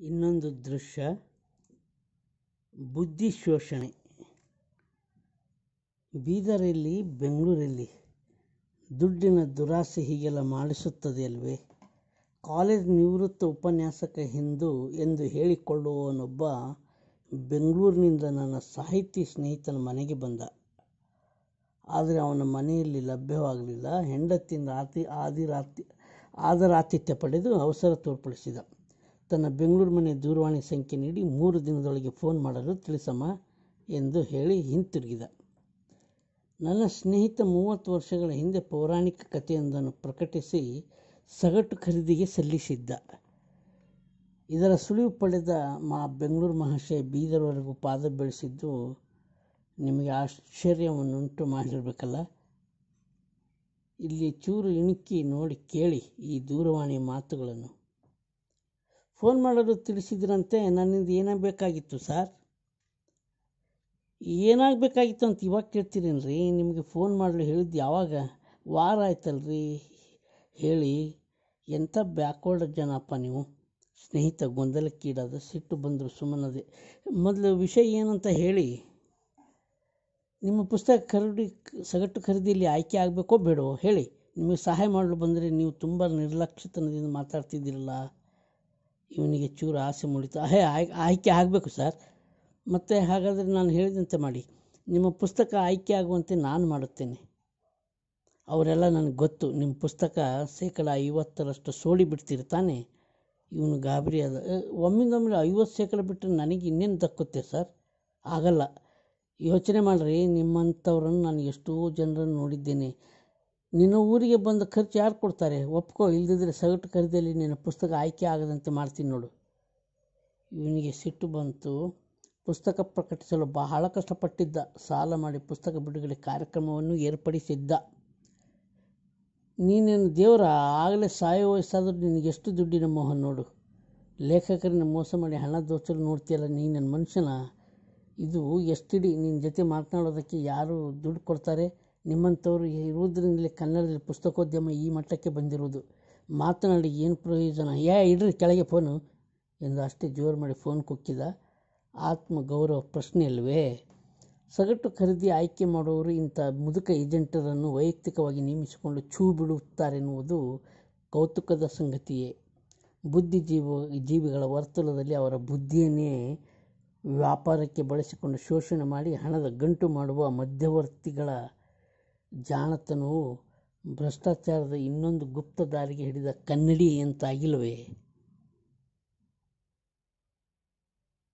ಇನ್ನೊಂದು ದೃಶ್ಯ, ಬುದ್ಧಿ ಶೋಷಣೆ. ಬೀದರಲ್ಲಿ, ಬೆಂಗಳೂರಲ್ಲಿ ದುಡ್ಡಿನ ದುರಾಸೆ ಹೀಗೆಲ್ಲ ಮಾಡಿಸುತ್ತದೆ ಅಲ್ವೇ ಕಾಲೇಜ್ ನಿವೃತ್ತ ಉಪನ್ಯಾಸಕ ಎಂದು ಎಂದು ಹೇಳಿಕೊಳ್ಳುವವನೊಬ್ಬ ಬೆಂಗಳೂರಿನಿಂದ ನನ್ನ ಸಾಹಿತಿ ಸ್ನೇಹಿತನ ಮನೆಗೆ ಬಂದ. ಆದರೆ ಅವನ ಮನೆಯಲ್ಲಿ ಲಭ್ಯವಾಗಲಿಲ್ಲ. ಹೆಂಡತಿಯಿಂದ ಆತಿ ಆದಿರಾತಿ ಆದರಾತಿಥ್ಯ ಪಡೆದು ಅವಸರ ತೋರ್ಪಡಿಸಿದ. ತನ್ನ ಬೆಂಗಳೂರು ಮನೆ ದೂರವಾಣಿ ಸಂಖ್ಯೆ ನೀಡಿ ಮೂರು ದಿನದೊಳಗೆ ಫೋನ್ ಮಾಡಲು ತಿಳಿಸಮ್ಮ ಎಂದು ಹೇಳಿ ಹಿಂತಿರುಗಿದ. ನನ್ನ ಸ್ನೇಹಿತ ಮೂವತ್ತು ವರ್ಷಗಳ ಹಿಂದೆ ಪೌರಾಣಿಕ ಕಥೆಯೊಂದನ್ನು ಪ್ರಕಟಿಸಿ ಸಗಟು ಖರೀದಿಗೆ ಸಲ್ಲಿಸಿದ್ದ. ಇದರ ಸುಳಿವು ಪಡೆದ ಮಾ ಬೆಂಗಳೂರು ಮಹಾಶಯ ಬೀದರ್ವರೆಗೂ ಪಾದ ಬೆಳೆಸಿದ್ದು ನಿಮಗೆ ಆಶ್ಚರ್ಯವನ್ನುಂಟು ಮಾಡಿರಬೇಕಲ್ಲ? ಇಲ್ಲಿ ಚೂರು ಇಣುಕಿ ನೋಡಿ ಕೇಳಿ ಈ ದೂರವಾಣಿ ಮಾತುಗಳನ್ನು. ಫೋನ್ ಮಾಡಲು ತಿಳಿಸಿದ್ರಂತೆ, ನನ್ನಿಂದ ಏನಾಗಬೇಕಾಗಿತ್ತು ಸರ್? ಏನಾಗಬೇಕಾಗಿತ್ತು ಅಂತ ಇವಾಗ ಕೇಳ್ತೀರೇನ್ರಿ? ನಿಮಗೆ ಫೋನ್ ಮಾಡಲು ಹೇಳಿದ್ದು ಯಾವಾಗ? ವಾರ ಆಯ್ತಲ್ರಿ. ಹೇಳಿ ಎಂಥ ಬ್ಯಾಕ್ವರ್ಡ್ ಜನಪ್ಪ ನೀವು? ಸ್ನೇಹಿತ ಗೊಂದಲಕ್ಕೀಡಾದ ಸಿಟ್ಟು ಬಂದರು ಸುಮ್ಮನದೆ. ಮೊದಲು ವಿಷಯ ಏನಂತ ಹೇಳಿ. ನಿಮ್ಮ ಪುಸ್ತಕ ಖರೀದಿ ಸಗಟು ಖರೀದಿಯಲ್ಲಿ ಆಯ್ಕೆ ಆಗಬೇಕೋ ಬೇಡವೋ ಹೇಳಿ. ನಿಮಗೆ ಸಹಾಯ ಮಾಡಲು ಬಂದರೆ ನೀವು ತುಂಬ ನಿರ್ಲಕ್ಷ್ಯತನದಿಂದ ಮಾತಾಡ್ತಿದ್ದೀರಲ್ಲ. ಇವನಿಗೆ ಚೂರು ಆಸೆ ಮೂಡಿತು. ಹೇ ಆಯ್, ಆಯ್ಕೆ ಆಗಬೇಕು ಸರ್. ಮತ್ತು ಹಾಗಾದರೆ ನಾನು ಹೇಳಿದಂತೆ ಮಾಡಿ. ನಿಮ್ಮ ಪುಸ್ತಕ ಆಯ್ಕೆ ಆಗುವಂತೆ ನಾನು ಮಾಡುತ್ತೇನೆ. ಅವರೆಲ್ಲ ನನಗೆ ಗೊತ್ತು. ನಿಮ್ಮ ಪುಸ್ತಕ ಶೇಕಡ ಐವತ್ತರಷ್ಟು ಸೋಡಿ ಬಿಡ್ತೀರಿ ತಾನೇ? ಇವನು ಗಾಬರಿ ಅದ ಒಮ್ಮಿಂದೊಮ್ಮೆ ಐವತ್ತು ಶೇಕಡ ಬಿಟ್ಟರೆ ನನಗೆ ಇನ್ನೇನು ದಕ್ಕುತ್ತೆ ಸರ್? ಆಗಲ್ಲ. ಯೋಚನೆ ಮಾಡಿರಿ, ನಿಮ್ಮಂಥವ್ರನ್ನು ನಾನು ಎಷ್ಟೋ ಜನರನ್ನು ನೋಡಿದ್ದೇನೆ. ನಿನ್ನ ಊರಿಗೆ ಬಂದ ಖರ್ಚು ಯಾರು ಕೊಡ್ತಾರೆ? ಒಪ್ಕೋ, ಇಲ್ದಿದ್ರೆ ಸಗಟು ಖರೀದಿಯಲ್ಲಿ ನಿನ್ನ ಪುಸ್ತಕ ಆಯ್ಕೆ ಆಗದಂತೆ ಮಾಡ್ತೀನಿ ನೋಡು. ಇವನಿಗೆ ಸಿಟ್ಟು ಬಂತು. ಪುಸ್ತಕ ಪ್ರಕಟಿಸಲು ಬಹಳ ಕಷ್ಟಪಟ್ಟಿದ್ದ. ಸಾಲ ಮಾಡಿ ಪುಸ್ತಕ ಬಿಡುಗಡೆ ಕಾರ್ಯಕ್ರಮವನ್ನು ಏರ್ಪಡಿಸಿದ್ದ. ನೀನೇನು ದೇವರ? ಆಗಲೇ ಸಾಯೋ ವಯಸ್ಸಾದರೂ ನಿನಗೆಷ್ಟು ದುಡ್ಡಿನ ಮೋಹ ನೋಡು. ಲೇಖಕರನ್ನ ಮೋಸ ಮಾಡಿ ಹಣ ದೋಚಲು ನೋಡ್ತೀಯಲ್ಲ ನೀನು ನನ್ನ ಮನುಷ್ಯನ? ಇದು ಎಷ್ಟಿಡಿ? ನಿನ್ನ ಜೊತೆ ಮಾತನಾಡೋದಕ್ಕೆ ಯಾರು ದುಡ್ಡು ಕೊಡ್ತಾರೆ? ನಿಮ್ಮಂಥವ್ರು ಇರುವುದರಿಂದಲೇ ಕನ್ನಡದಲ್ಲಿ ಪುಸ್ತಕೋದ್ಯಮ ಈ ಮಟ್ಟಕ್ಕೆ ಬಂದಿರುವುದು. ಮಾತನಾಡಿ ಏನು ಪ್ರಯೋಜನ? ಯಾ ಇಡ್ರಿ, ಕೆಳಗೆ ಫೋನು ಎಂದು ಅಷ್ಟೇ ಜೋರು ಮಾಡಿ ಫೋನ್ ಕುಕ್ಕಿದ ಆತ್ಮ ಗೌರವ ಪ್ರಶ್ನೆ ಅಲ್ವೇ? ಸಗಟು ಖರೀದಿ ಆಯ್ಕೆ ಮಾಡುವವರು ಇಂಥ ಮುದುಕ ಏಜೆಂಟರನ್ನು ವೈಯಕ್ತಿಕವಾಗಿ ನೇಮಿಸಿಕೊಂಡು ಛೂ ಬಿಡುತ್ತಾರೆನ್ನುವುದು ಕೌತುಕದ ಸಂಗತಿಯೇ. ಬುದ್ಧಿಜೀವ, ಜೀವಿಗಳ ವರ್ತುಲದಲ್ಲಿ ಅವರ ಬುದ್ಧಿಯನ್ನೇ ವ್ಯಾಪಾರಕ್ಕೆ ಬಳಸಿಕೊಂಡು ಶೋಷಣೆ ಮಾಡಿ ಹಣದ ಗಂಟು ಮಾಡುವ ಮಧ್ಯವರ್ತಿಗಳ ಜಾಣತನವು ಭ್ರಷ್ಟಾಚಾರದ ಇನ್ನೊಂದು ಗುಪ್ತ ದಾರಿಗೆ ಹಿಡಿದ ಕನ್ನಡಿ ಅಂತಾಗಿಲ್ಲವೇ